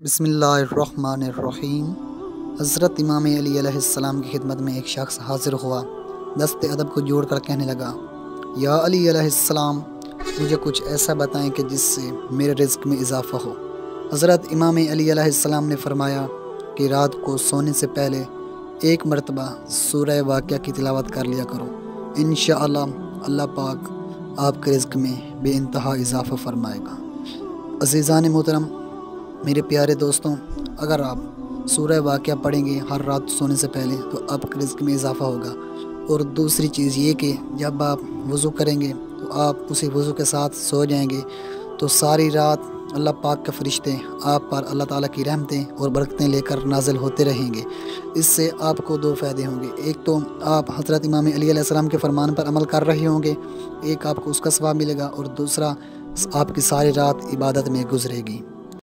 बसमीम हज़रत इमाम अलीसम की खिदमत में एक शख्स हाजिर हुआ, दस्त अदब को जोड़ कर कहने लगा, या अलीसम मुझे कुछ ऐसा बताएँ कि जिससे मेरे रिज्क में इजाफ़ा हो। हज़रत इमाम अलीसम ने फरमाया कि रात को सोने से पहले एक मरतबा सूर्य वाक़ की तिलावत कर लिया करो। इन अल्लाह पाक आपके रिज्क में बे इंतहा इजाफ़ा फरमाएगा। अजीज़ान मोहतरम मेरे प्यारे दोस्तों, अगर आप सूर्य वाक़ पढ़ेंगे हर रात सोने से पहले तो आपके रिस्क में इजाफ़ा होगा। और दूसरी चीज़ ये कि जब आप वज़ू करेंगे तो आप उसी वज़ू के साथ सो जाएँगे। तो सारी रात अल्लाह पाक के फ़रिश्ते आप पर अल्लाह ताला की रहमतें और बरकतें लेकर नाजिल होते रहेंगे। इससे आपको दो फ़ायदे होंगे। एक तो आप हज़रत इमाम अली सलाम के फ़रमान पर अमल कर रहे होंगे, एक आपको उसका स्वाब मिलेगा और दूसरा आपकी सारी रात इबादत में गुजरेगी।